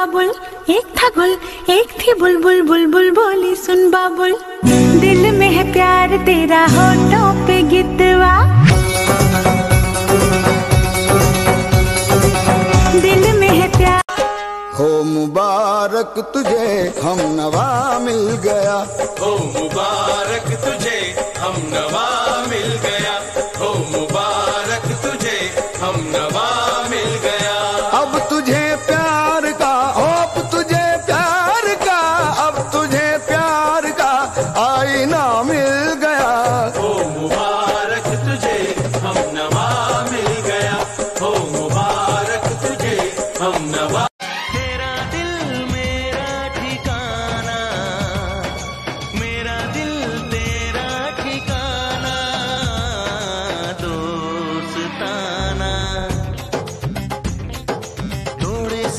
बाबुल एक था गुल एक थी बुलबुल बुलबुल बोली सुन बाबुल दिल में है प्यार तेरा होठों पे गितवा। दिल में है प्यार। हो मुबारक तुझे हम नवा मिल गया। हो मुबारक तुझे हम नवा मिल गया। हो मुबारक तुझे हम नवा मिल गया। अब तुझे प्यार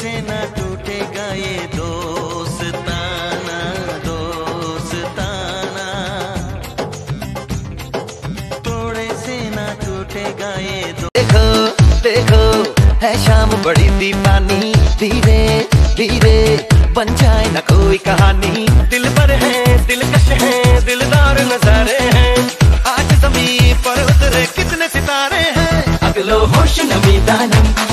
से न टूटेगा ये दोस्ताना दोस्ताना। थोड़े से न टूटेगा ये देखो देखो, है शाम, बड़ी दीवानी। धीरे धीरे बन जाए ना कोई कहानी। दिल पर है दिलकश है, दिलदार नजारे हैं। आज ज़मीन पर उतरे कितने सितारे हैं। अगलो होश नमी दानम।